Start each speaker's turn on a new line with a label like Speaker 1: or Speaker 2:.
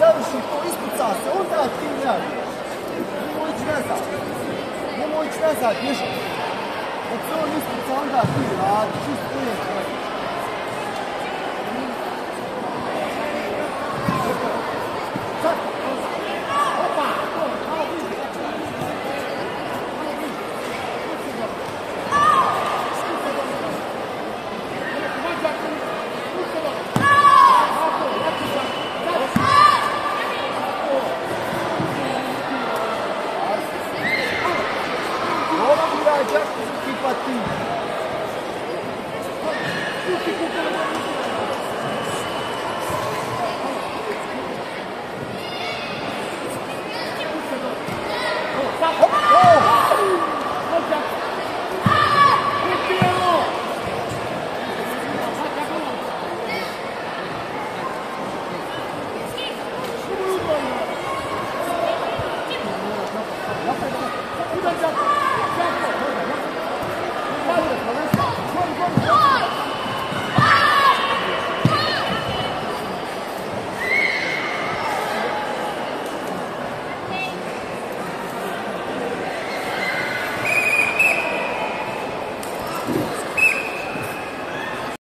Speaker 1: Završi to, ispuca se, onda ti radi. Nemoj ići nazad. Nemoj ići nazad, ništa. Kad se on ispuca, onda ti radi. Čisto je. Vai, Jackson, aqui ti. O cara.